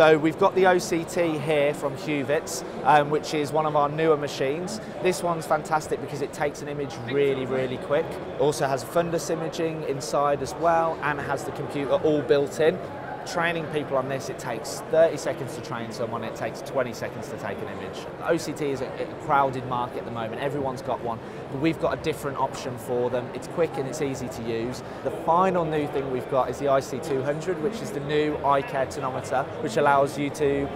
So we've got the OCT here from Huvitz, um, which is one of our newer machines. This one's fantastic because it takes an image really, really quick. Also has fundus imaging inside as well and has the computer all built in training people on this, it takes 30 seconds to train someone, it takes 20 seconds to take an image. OCT is a, a, crowded market at the moment, everyone's got one, but we've got a different option for them. It's quick and it's easy to use. The final new thing we've got is the IC200, which is the new iCare tonometer, which allows you to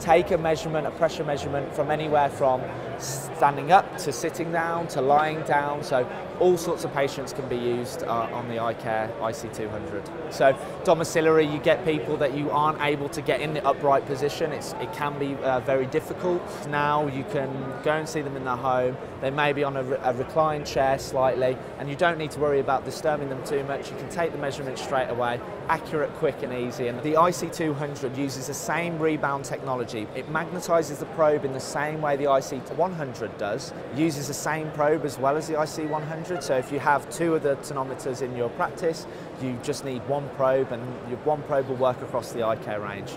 take a measurement, a pressure measurement from anywhere from standing up to sitting down to lying down. So all sorts of patients can be used uh, on the iCare IC200. So domiciliary, you get people that you aren't able to get in the upright position. It's, it can be uh, very difficult. Now you can go and see them in their home. They may be on a, a reclined chair slightly, and you don't need to worry about disturbing them too much. You can take the measurement straight away, accurate, quick and easy. And the IC200 uses the same rebound technology. It magnetizes the probe in the same way the IC100 does, uses the same probe as well as the IC100 so if you have two of the tonometers in your practice, you just need one probe and your one probe will work across the care range.